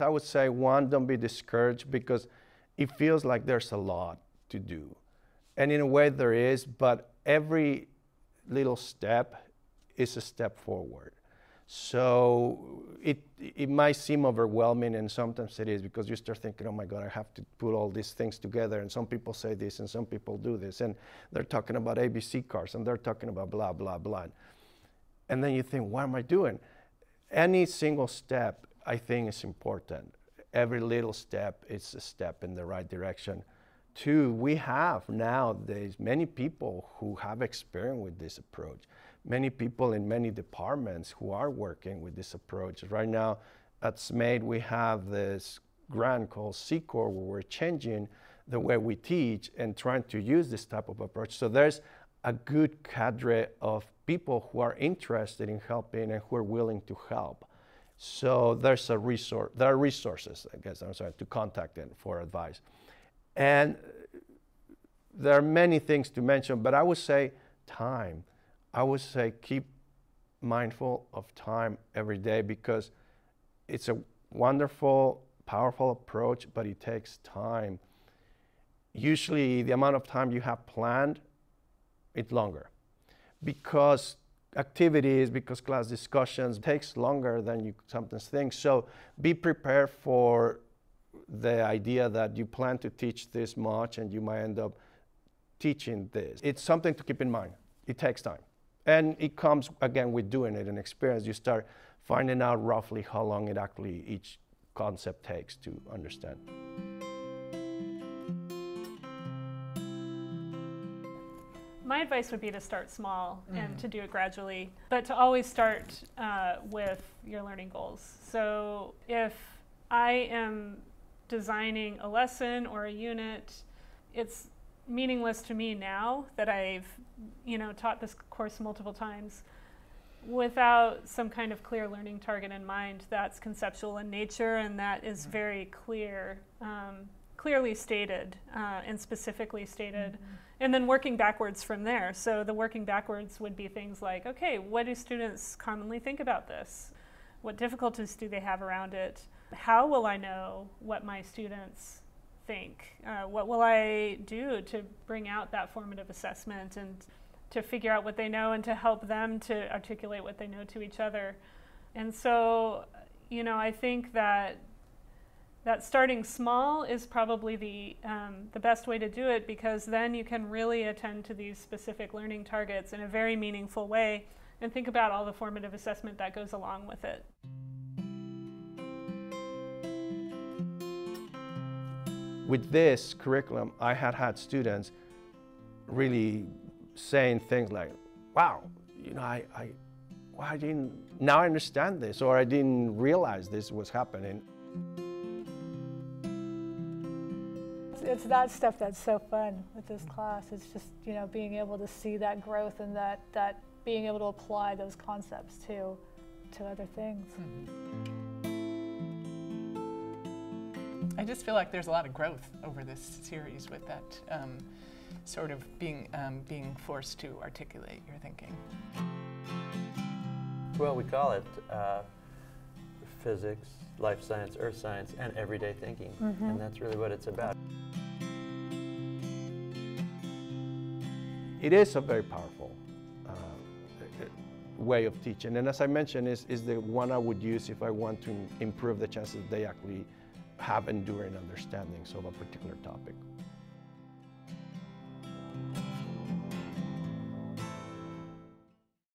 I would say one, don't be discouraged because it feels like there's a lot to do. And in a way there is, but every little step is a step forward. So it, it might seem overwhelming, and sometimes it is because you start thinking, oh my God, I have to put all these things together. And some people say this, and some people do this. And they're talking about ABC cars, and they're talking about blah, blah, blah. And then you think, what am I doing? Any single step, I think, it's important. Every little step is a step in the right direction. Two, we have nowadays many people who have experience with this approach many people in many departments who are working with this approach. Right now at SMATE, we have this grant called C-Corps where we're changing the way we teach and trying to use this type of approach. So there's a good cadre of people who are interested in helping and who are willing to help. So there's a resource, there are resources, I guess I'm sorry, to contact them for advice. And there are many things to mention, but I would say time. I would say keep mindful of time every day because it's a wonderful, powerful approach, but it takes time. Usually, the amount of time you have planned, it's longer because activities, because class discussions takes longer than you sometimes think. So be prepared for the idea that you plan to teach this much and you might end up teaching this. It's something to keep in mind. It takes time. And it comes again with doing it and experience. You start finding out roughly how long it actually each concept takes to understand. My advice would be to start small mm. and to do it gradually, but to always start uh, with your learning goals. So if I am designing a lesson or a unit, it's meaningless to me now that I've, you know, taught this course multiple times without some kind of clear learning target in mind that's conceptual in nature and that is mm-hmm. very clear, um, clearly stated uh, and specifically stated. Mm-hmm. And then working backwards from there. So the working backwards would be things like, okay, what do students commonly think about this? What difficulties do they have around it? How will I know what my students think? Uh, what will I do to bring out that formative assessment and to figure out what they know and to help them to articulate what they know to each other? And so, you know, I think that that starting small is probably the um, the best way to do it because then you can really attend to these specific learning targets in a very meaningful way and think about all the formative assessment that goes along with it. with this curriculum, I had had students really saying things like, wow, you know, I, I, well, I didn't, now I understand this, or I didn't realize this was happening. It's that stuff that's so fun with this class. It's just, you know, being able to see that growth and that, that being able to apply those concepts to, to other things. Mm -hmm. I just feel like there's a lot of growth over this series with that um, sort of being, um, being forced to articulate your thinking. Well, we call it uh, physics, life science, earth science, and everyday thinking. Mm -hmm. And that's really what it's about. It is a very powerful uh, way of teaching. And as I mentioned, is, is the one I would use if I want to improve the chances they actually have enduring understandings of a particular topic.